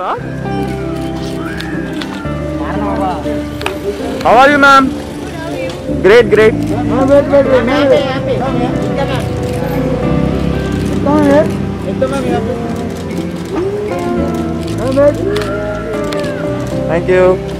Bro. How are you, ma'am? Great, great. No, wait, wait, wait. Ma'am, wait. कितना है? एकदम है यहाँ पे. Thank you.